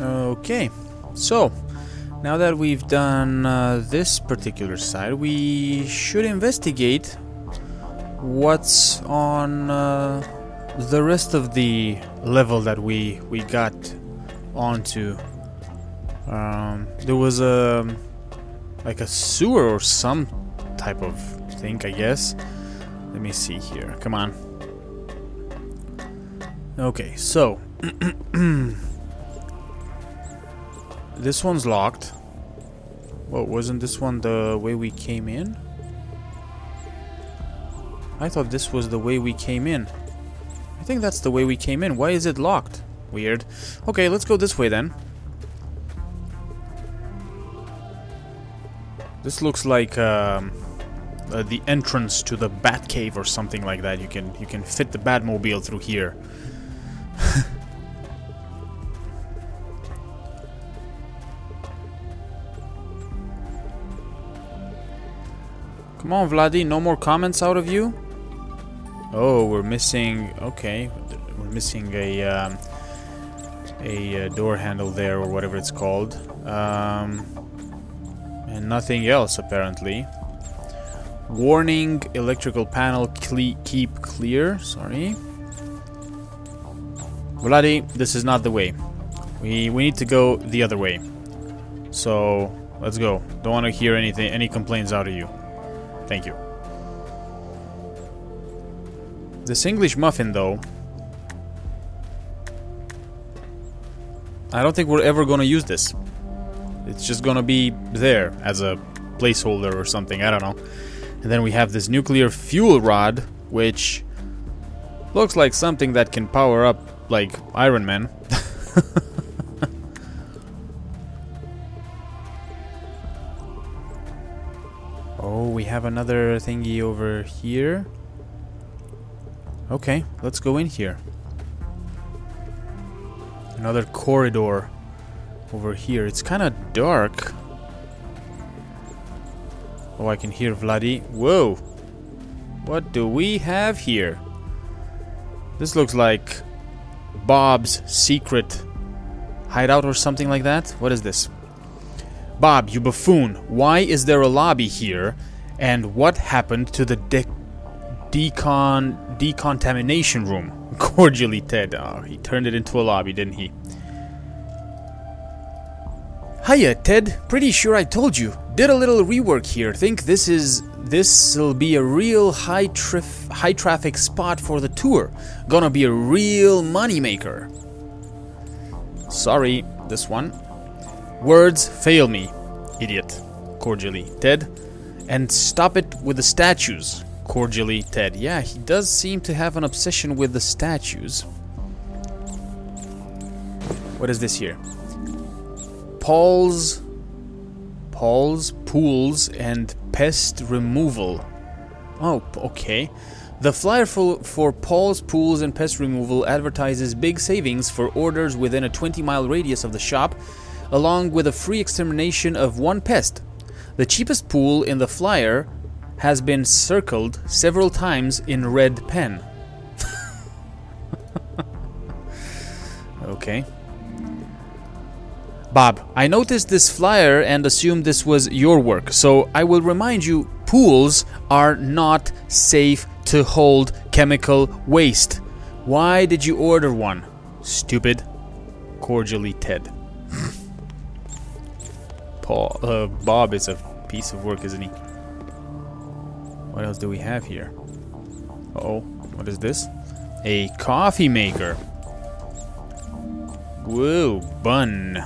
Okay, so now that we've done uh, this particular side, we should investigate what's on uh, the rest of the level that we we got onto. Um, there was a like a sewer or some type of thing, I guess. Let me see here. Come on. Okay, so this one's locked. Well, wasn't this one the way we came in? I thought this was the way we came in. I think that's the way we came in. Why is it locked? Weird. Okay, let's go this way then. This looks like um, uh, the entrance to the Batcave or something like that. You can you can fit the Batmobile through here. Come on, Vladdy, no more comments out of you? Oh, we're missing... Okay, we're missing a... Um, a uh, door handle there, or whatever it's called. Um, and nothing else, apparently. Warning, electrical panel cle keep clear. Sorry. Vladdy, this is not the way. We, we need to go the other way. So, let's go. Don't want to hear anything, any complaints out of you. Thank you. This English muffin, though... I don't think we're ever gonna use this. It's just gonna be there as a placeholder or something, I don't know. And then we have this nuclear fuel rod, which looks like something that can power up, like, Iron Man. oh, we have another thingy over here. Okay, let's go in here. Another corridor over here. It's kind of dark. Oh, I can hear Vladdy. Whoa! What do we have here? This looks like Bob's secret hideout or something like that. What is this? Bob, you buffoon. Why is there a lobby here? And what happened to the de decon decontamination room? Cordially, Ted. Oh, he turned it into a lobby, didn't he? Hiya, Ted. Pretty sure I told you. Did a little rework here. Think this is this'll be a real high trif high traffic spot for the tour. Gonna be a real moneymaker. Sorry, this one. Words fail me, idiot. Cordially, Ted. And stop it with the statues. Cordially, Ted. Yeah, he does seem to have an obsession with the statues. What is this here? Paul's Paul's pools and pest removal. Oh, okay. The flyer for, for Paul's Pools and Pest Removal advertises big savings for orders within a 20 mile radius of the shop, along with a free extermination of one pest. The cheapest pool in the flyer has been circled several times in red pen. okay. Bob, I noticed this flyer and assumed this was your work, so I will remind you pools are not safe to hold chemical waste. Why did you order one? Stupid. Cordially, Ted. Paul, uh, Bob is a piece of work, isn't he? What else do we have here? Uh oh, what is this? A coffee maker. Whoa, bun.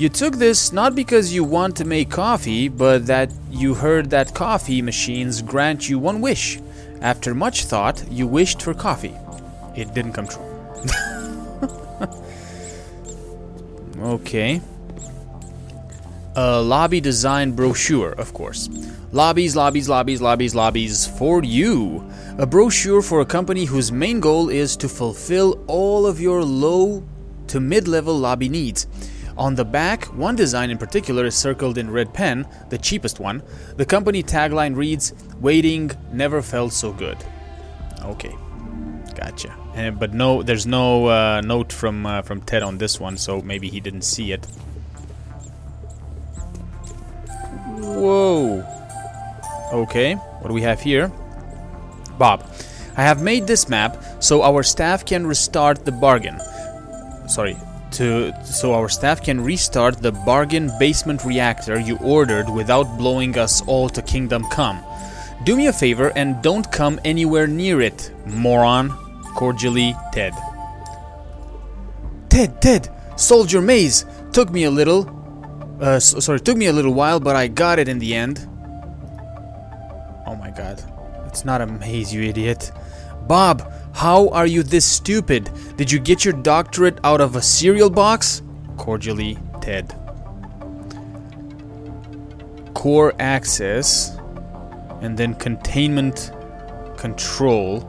You took this not because you want to make coffee, but that you heard that coffee machines grant you one wish. After much thought, you wished for coffee. It didn't come true. okay. A lobby design brochure, of course. Lobbies, lobbies, lobbies, lobbies, lobbies for you. A brochure for a company whose main goal is to fulfill all of your low to mid level lobby needs. On the back, one design in particular is circled in red pen, the cheapest one. The company tagline reads, Waiting never felt so good. Okay. Gotcha. And, but no, there's no uh, note from uh, from Ted on this one, so maybe he didn't see it. Whoa. Okay, what do we have here? Bob, I have made this map so our staff can restart the bargain. Sorry, to so our staff can restart the bargain basement reactor you ordered without blowing us all to Kingdom Come. Do me a favor and don't come anywhere near it, moron. Cordially, Ted. Ted, Ted, Soldier Maze. Took me a little. Uh, s- sorry, took me a little while, but I got it in the end. Oh my god. It's not a maze, you idiot. Bob, how are you this stupid? Did you get your doctorate out of a cereal box? Cordially, Ted. Core access and then containment control.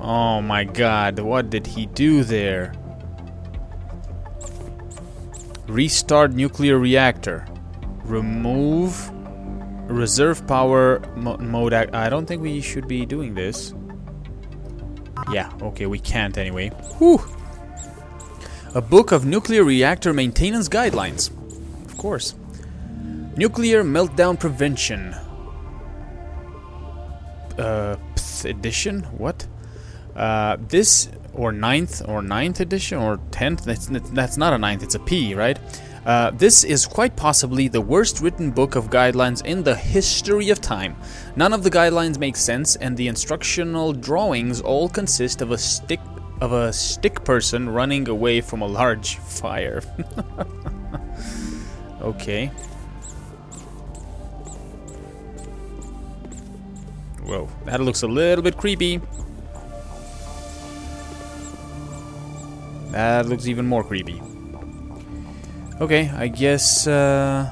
Oh my god, what did he do there? Restart nuclear reactor. Remove reserve power mo mode. I don't think we should be doing this. Yeah, okay, we can't anyway. Whew. A book of nuclear reactor maintenance guidelines. Of course. Nuclear meltdown prevention. Uh, edition? What? Uh, this or ninth or ninth edition or tenth? That's that's not a ninth. It's a P, right? Uh, this is quite possibly the worst written book of guidelines in the history of time. None of the guidelines make sense, and the instructional drawings all consist of a stick of a stick person running away from a large fire. okay. Whoa, that looks a little bit creepy. That looks even more creepy. Okay, I guess uh,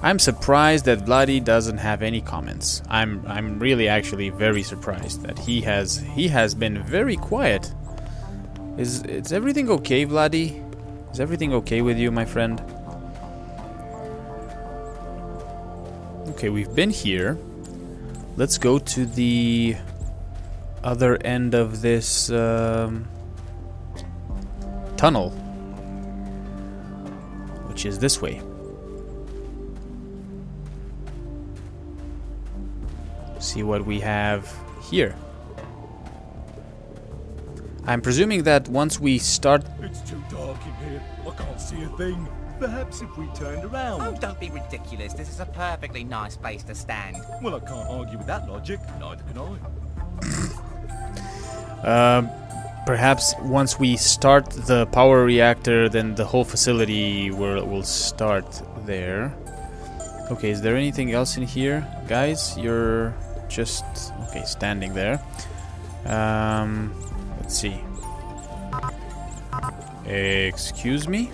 I'm surprised that Vladdy doesn't have any comments. I'm I'm really actually very surprised that he has he has been very quiet. Is is everything okay, Vladdy? Is everything okay with you, my friend? Okay, we've been here. Let's go to the other end of this um, tunnel, which is this way. See what we have here. I'm presuming that once we start. It's too dark in here. I can't see a thing. Perhaps if we turned around. Oh, don't be ridiculous. This is a perfectly nice place to stand. Well, I can't argue with that logic. Neither can I. Um, perhaps once we start the power reactor, then the whole facility will, will start there. Okay, is there anything else in here? Guys, you're just... Okay, standing there. Um, let's see. Excuse me?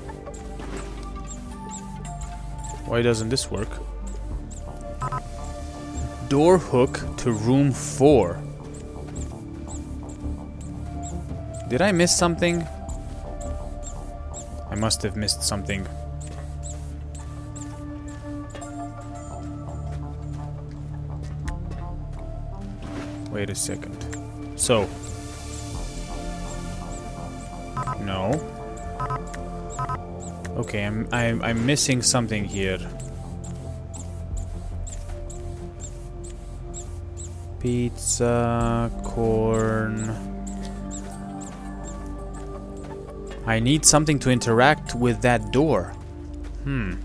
Why doesn't this work? Door hook to room 4. Did I miss something? I must have missed something. Wait a second. So. No. Okay, I'm I'm I'm missing something here. Pizza, corn. I need something to interact with that door. Hmm.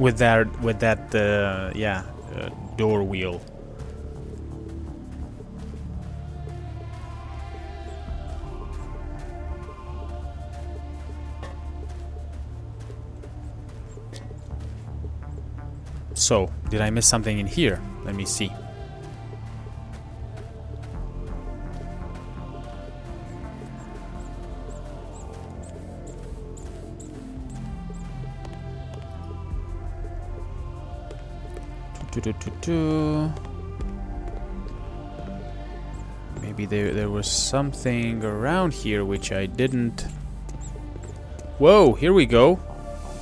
With that, with that, uh, yeah, uh, door wheel. So, did I miss something in here? Let me see. Do, do, do. Maybe there there was something around here which I didn't. Whoa! Here we go.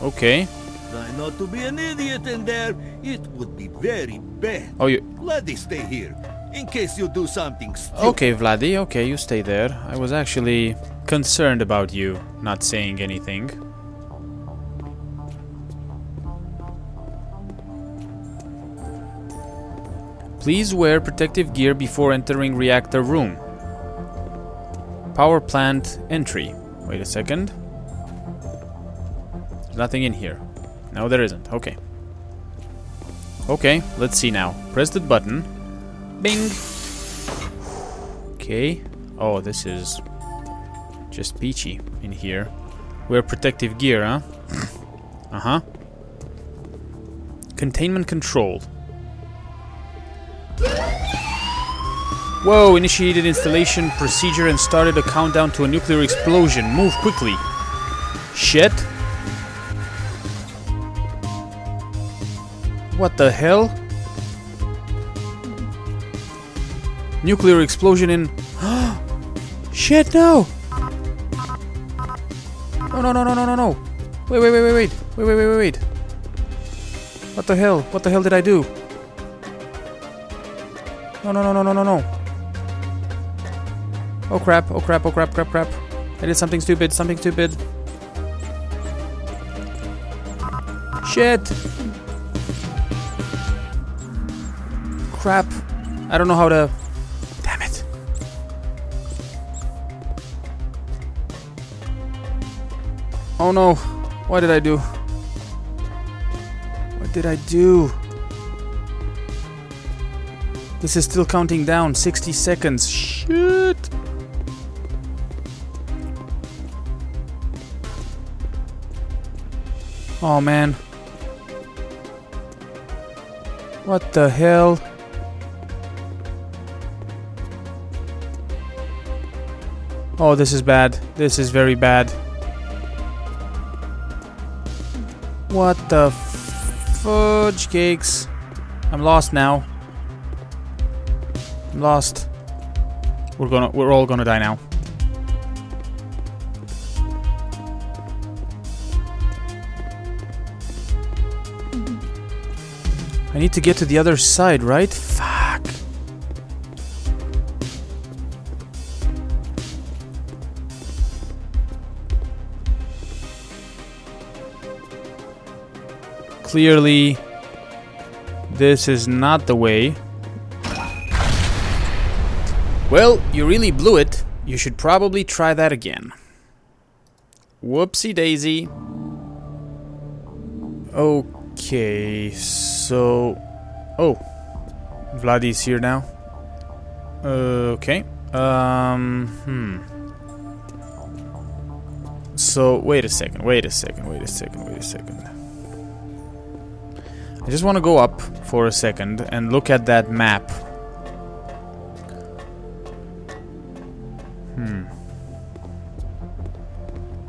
Okay. Try not to be an idiot in there. It would be very bad. Oh, you. Us stay here. in case you do something stupid. Okay, Vladdy, okay, you stay there. I was actually concerned about you not saying anything. Please wear protective gear before entering reactor room. Power plant entry. Wait a second. There's nothing in here. No, there isn't. Okay. Okay, let's see now. Press the button. Bing. Okay. Oh, this is just peachy in here. Wear protective gear, huh? uh-huh. Containment control. Whoa, initiated installation procedure and started a countdown to a nuclear explosion. Move quickly. Shit. What the hell? Nuclear explosion in... Shit, no! No, no, no, no, no, no, no! Wait, wait, wait, wait, wait! Wait, wait, wait, wait, wait! What the hell? What the hell did I do? No, no, no, no, no, no, no! Oh crap, oh crap, oh crap, crap, crap. I did something stupid, something stupid. Shit! Crap. I don't know how to... Damn it. Oh no. What did I do? What did I do? This is still counting down. 60 seconds. Shit. Oh man. What the hell? Oh, this is bad. This is very bad. What the fudge cakes? I'm lost now. I'm lost. We're gonna we're all gonna die now. I need to get to the other side, right? Fuck. Clearly, this is not the way. Well, you really blew it. You should probably try that again. Whoopsie daisy. Okay, so... Oh. Vladdy's here now. Okay. Um, hmm. So, wait a second, wait a second, wait a second, wait a second. I just want to go up for a second and look at that map. Hmm.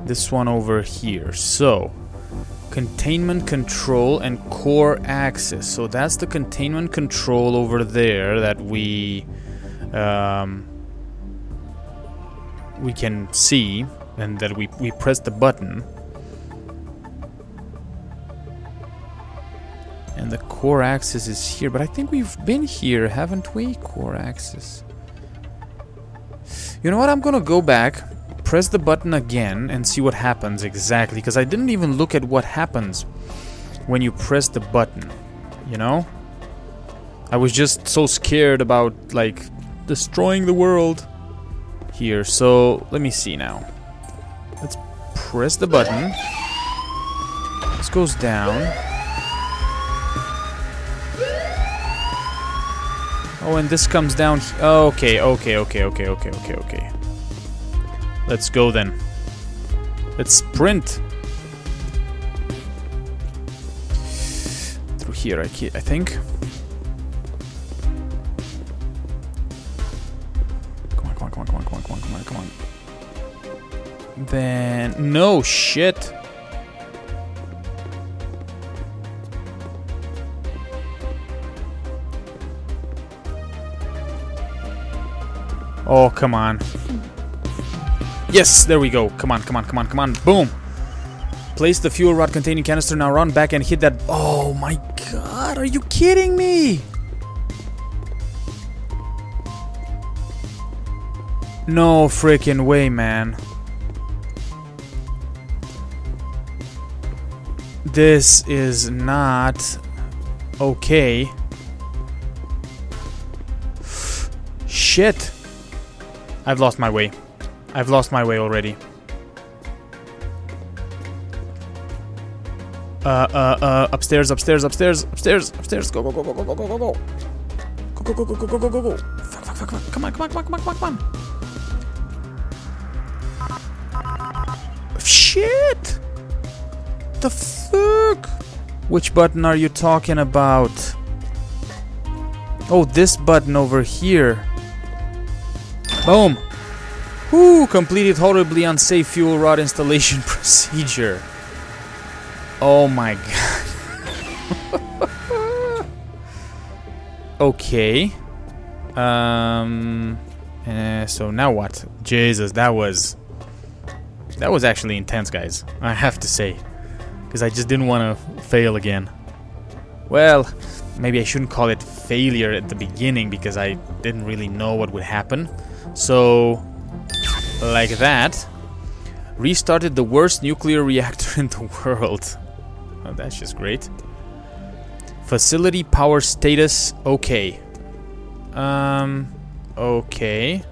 This one over here. So, containment control and core access. So that's the containment control over there that we um, we can see and that we, we press the button. And the core access is here, but I think we've been here, haven't we? Core access. You know what? I'm gonna go back, press the button again, and see what happens exactly. Because I didn't even look at what happens when you press the button. You know? I was just so scared about, like, destroying the world here. So, let me see now. Let's press the button. This goes down. Oh, and this comes down. Oh, okay, okay, okay, okay, okay, okay, okay. Let's go then. Let's sprint. Through here, I, I think. Come on, come on, come on, come on, come on, come on, come on, come on. Then no shit. Oh, come on. Yes, there we go. Come on, come on, come on, come on. Boom. Place the fuel rod containing canister. Now run back and hit that. Oh my god, are you kidding me? No freaking way, man. This is not okay. Shit. I've lost my way. I've lost my way already. Uh, uh, uh, upstairs, upstairs, upstairs, upstairs, upstairs. Go, go, go, go, go, go, go, go, go. Go, go, go, go, go, go, go, go. go. Fuck, fuck, fuck, fuck. Come on, come on, come on, come on, come on. Shit! The fuck? Which button are you talking about? Oh, this button over here. Boom. Whoo, completed horribly unsafe fuel rod installation procedure. Oh my god. okay. Um uh, so now what? Jesus, that was that was actually intense, guys. I have to say. Cuz I just didn't want to fail again. Well, maybe I shouldn't call it failure at the beginning because I didn't really know what would happen. So like that. Restarted the worst nuclear reactor in the world. Oh, that's just great. Facility power status okay. Um, okay.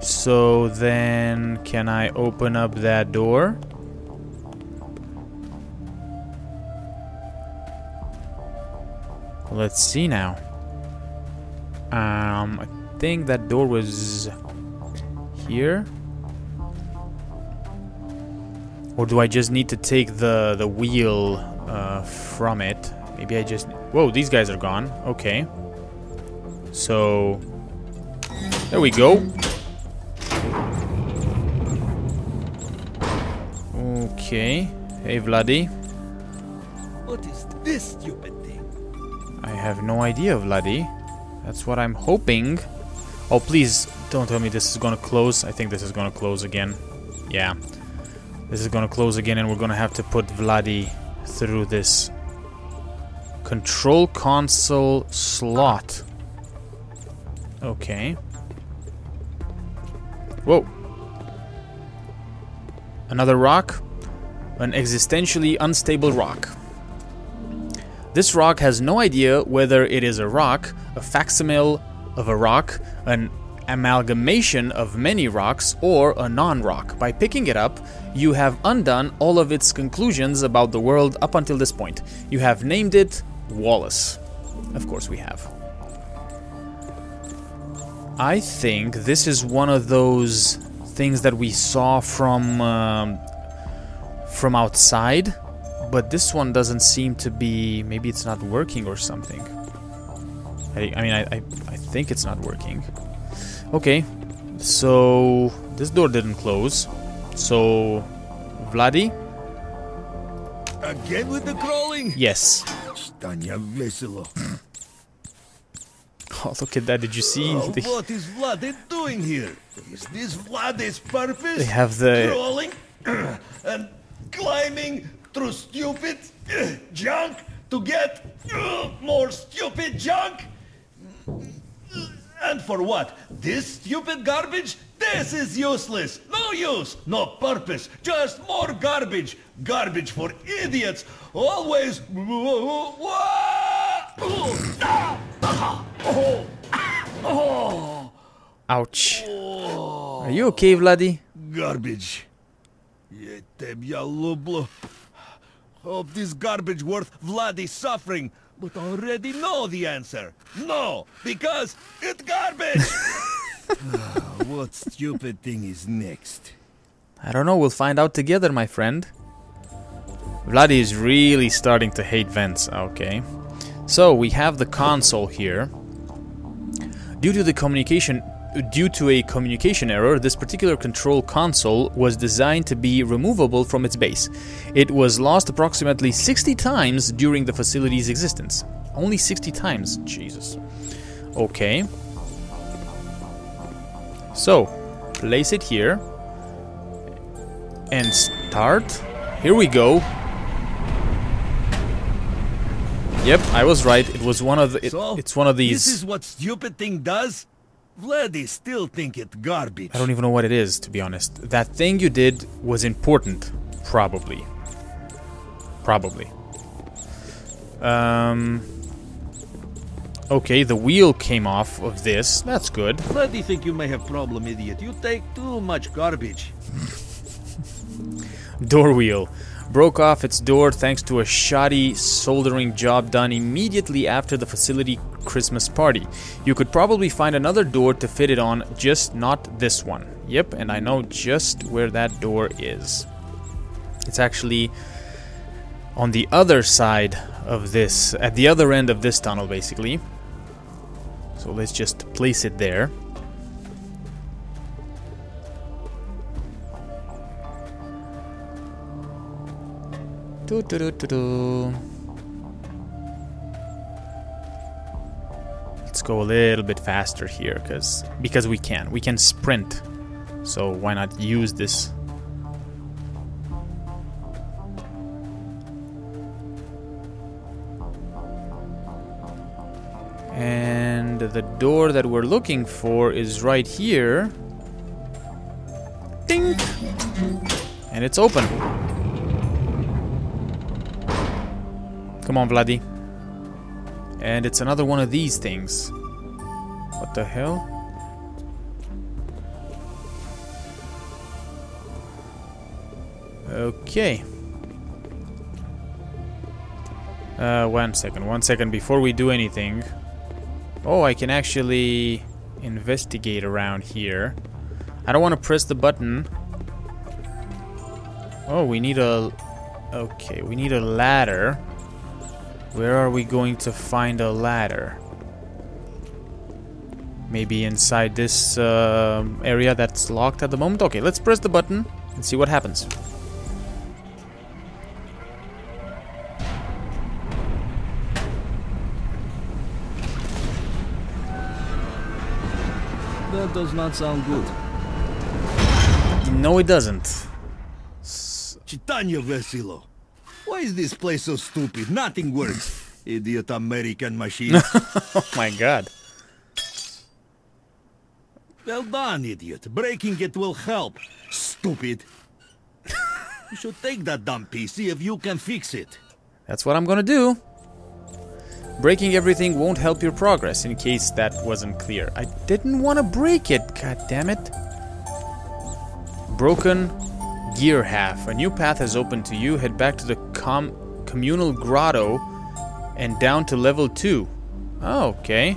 So then, can I open up that door? Let's see now. Um, think that door was here. Or do I just need to take the, the wheel uh, from it? Maybe I just... Whoa, these guys are gone. Okay. So... There we go. Okay. Hey, Vladdy. What is this stupid thing? I have no idea, Vladdy. That's what I'm hoping. Oh, please, don't tell me this is gonna close. I think this is gonna close again. Yeah. This is gonna close again and we're gonna have to put Vladdy through this control console slot. Okay. Whoa. Another rock. An existentially unstable rock. This rock has no idea whether it is a rock, a facsimile of a rock, an amalgamation of many rocks, or a non-rock. By picking it up, you have undone all of its conclusions about the world up until this point. You have named it Wallace. Of course we have. I think this is one of those things that we saw from um, from outside, but this one doesn't seem to be. Maybe it's not working or something. I, I mean, I, I, I think it's not working. Okay, so this door didn't close. So, Vladdy? Again with the crawling? Yes. Stanya Veselo. Oh, look at that. Did you see? Oh, what is Vlad doing here? Is this Vlad's purpose? they have the. Crawling and climbing through stupid junk to get more stupid junk? And for what? This stupid garbage? This is useless! No use! No purpose! Just more garbage! Garbage for idiots! Always... Ouch. Are you okay, Vladdy? Garbage. Hope this garbage worth Vladdy's suffering but already know the answer. No, because it's garbage! what stupid thing is next? I don't know. We'll find out together, my friend. Vladdy is really starting to hate vents. Okay. So, we have the console here. Due to the communication due to a communication error, this particular control console was designed to be removable from its base. It was lost approximately 60 times during the facility's existence. Only 60 times. Jesus. Okay. So, place it here. And start. Here we go. Yep, I was right. It was one of the. It, so, it's one of these. This is what stupid thing does? Vladdy still think it garbage. I don't even know what it is, to be honest. That thing you did was important. Probably. Probably. Um... Okay, the wheel came off of this. That's good. Vladdy think you may have problem, idiot. You take too much garbage. Door wheel. Broke off its door thanks to a shoddy soldering job done immediately after the facility Christmas party. You could probably find another door to fit it on, just not this one. Yep, and I know just where that door is. It's actually on the other side of this, at the other end of this tunnel, basically. So let's just place it there. Do, do, do, do, do. Let's go a little bit faster here, cause because we can. We can sprint. So why not use this? And the door that we're looking for is right here. Ding! And it's open. Come on, Vladdy. And it's another one of these things. What the hell? Okay. Uh, one second, one second before we do anything. Oh, I can actually investigate around here. I don't want to press the button. Oh, we need a... Okay, we need a ladder. Where are we going to find a ladder? Maybe inside this uh, area that's locked at the moment? Okay, let's press the button and see what happens. That does not sound good. No, it doesn't. Chitanya Vesilo. Why is this place so stupid? Nothing works. Idiot American machine. oh my god. well done, idiot. Breaking it will help. Stupid. you should take that dumb piece, see if you can fix it. That's what I'm gonna do. Breaking everything won't help your progress, in case that wasn't clear. I didn't want to break it, god damn it. Broken gear half. A new path has opened to you. Head back to the com communal grotto and down to level 2. Oh, okay.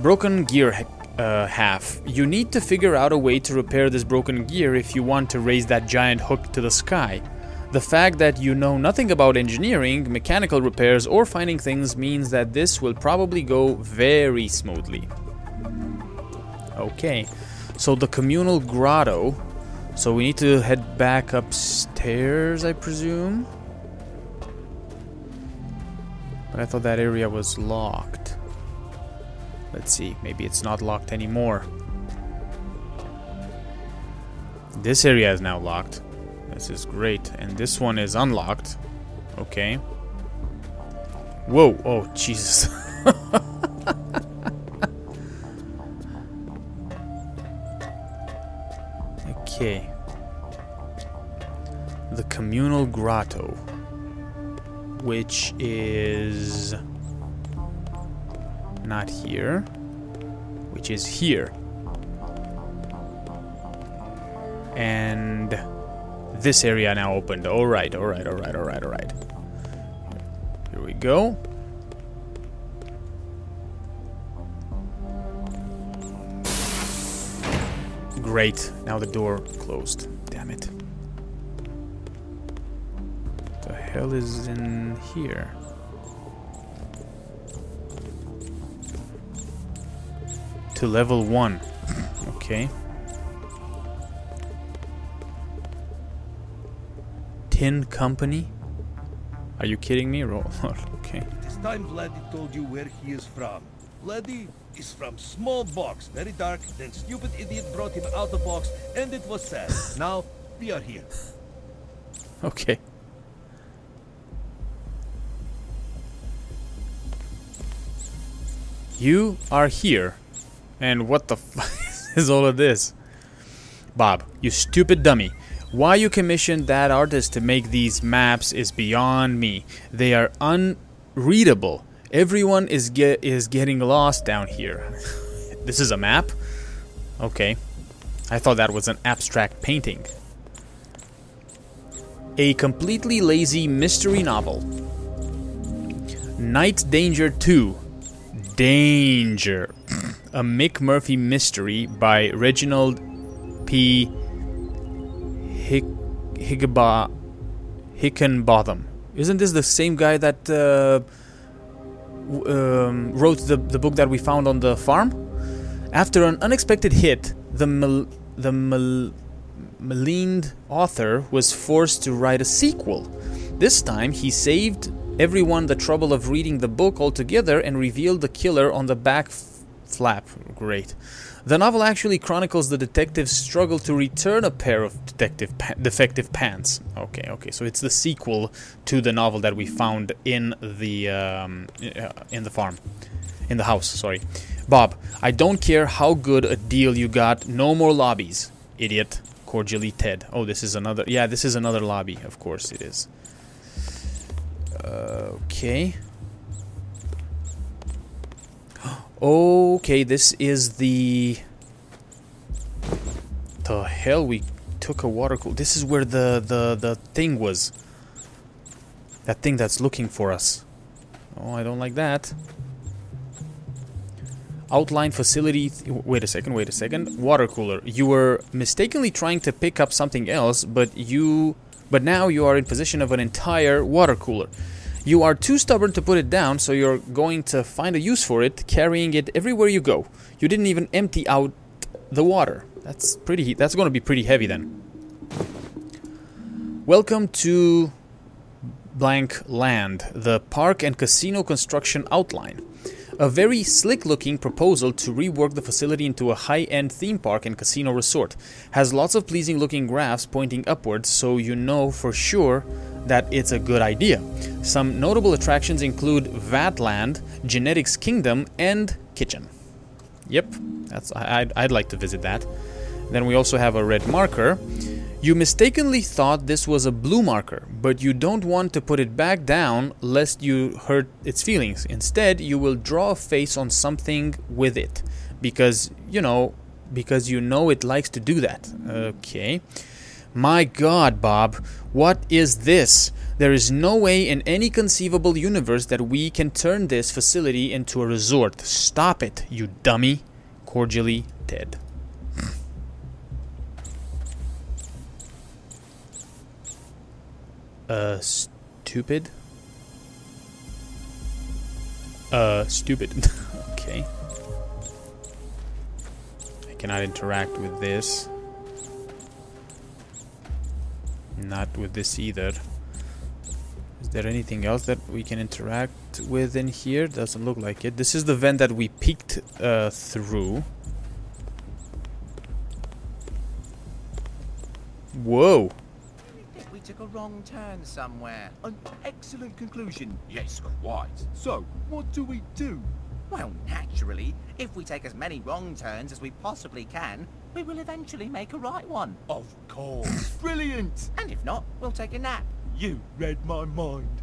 Broken gear uh, half. You need to figure out a way to repair this broken gear if you want to raise that giant hook to the sky. The fact that you know nothing about engineering, mechanical repairs, or finding things means that this will probably go very smoothly. Okay, so the communal grotto. So we need to head back upstairs, I presume? But I thought that area was locked. Let's see, maybe it's not locked anymore. This area is now locked. This is great. And this one is unlocked. Okay. Whoa. Oh, Jesus. okay. The communal grotto. Which is... Not here. Which is here. And this area now opened. All right, all right, all right, all right, all right. Here we go. Great. Now the door closed. Damn it. The hell is in here? To level 1. okay. Tin Company? Are you kidding me? Roll. okay. This time Vladdy told you where he is from. Vladdy is from small box, very dark, then stupid idiot brought him out of box, and it was sad. now, we are here. Okay. You are here. And what the f is all of this? Bob, you stupid dummy. Why you commissioned that artist to make these maps is beyond me. They are unreadable. Everyone is get is getting lost down here. this is a map? Okay. I thought that was an abstract painting. A completely lazy mystery novel. Night Danger 2. Danger. A Mick Murphy mystery by Reginald P. Hick Higgaba Hickenbotham. Isn't this the same guy that uh, um, wrote the, the book that we found on the farm? After an unexpected hit, the mal the mal maligned author was forced to write a sequel. This time, he saved everyone the trouble of reading the book altogether and revealed the killer on the back flap. Great. The novel actually chronicles the detective's struggle to return a pair of detective pa defective pants. Okay, okay, so it's the sequel to the novel that we found in the um, in the farm, in the house. Sorry, Bob. I don't care how good a deal you got. No more lobbies, idiot. Cordially, Ted. Oh, this is another. Yeah, this is another lobby. Of course it is. Uh, okay. Okay, this is the... The hell, we took a water cool. This is where the, the, the thing was. That thing that's looking for us. Oh, I don't like that. Outline facility... wait a second, wait a second. Water cooler. You were mistakenly trying to pick up something else, but you... But now you are in possession of an entire water cooler. You are too stubborn to put it down, so you're going to find a use for it, carrying it everywhere you go. You didn't even empty out the water. That's pretty. That's going to be pretty heavy then. Welcome to blank land, the park and casino construction outline. A very slick looking proposal to rework the facility into a high end theme park and casino resort. Has lots of pleasing looking graphs pointing upwards so you know for sure that it's a good idea. Some notable attractions include Vatland, Genetics Kingdom, and Kitchen. Yep, that's I'd, I'd like to visit that. Then we also have a red marker. You mistakenly thought this was a blue marker, but you don't want to put it back down lest you hurt its feelings. Instead, you will draw a face on something with it because, you know, because you know it likes to do that. Okay. My god, Bob, what is this? There is no way in any conceivable universe that we can turn this facility into a resort. Stop it, you dummy. Cordially, Ted. Uh, stupid? Uh, stupid. okay. I cannot interact with this. Not with this either. Is there anything else that we can interact with in here? Doesn't look like it. This is the vent that we peeked uh, through. Whoa! We took a wrong turn somewhere. An excellent conclusion. Yes, quite. So, what do we do? Well, naturally, if we take as many wrong turns as we possibly can, we will eventually make a right one. Of course. Brilliant. And if not, we'll take a nap. You read my mind.